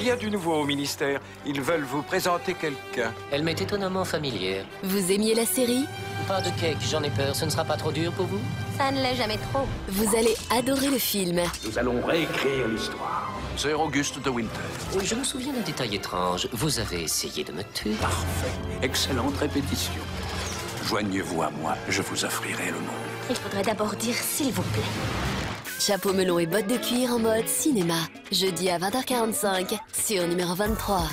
Il y a du nouveau au ministère. Ils veulent vous présenter quelqu'un. Elle m'est étonnamment familière. Vous aimiez la série Pas de cake, j'en ai peur. Ce ne sera pas trop dur pour vous Ça ne l'est jamais trop. Vous allez adorer le film. Nous allons réécrire l'histoire. C'est Auguste de Winter. Je me souviens d'un détail étrange. Vous avez essayé de me tuer. Parfait. Excellente répétition. Joignez-vous à moi, je vous offrirai le monde. Il faudrait d'abord dire s'il vous plaît. Chapeau melon et bottes de cuir en mode cinéma. Jeudi à 20h45 sur numéro 23.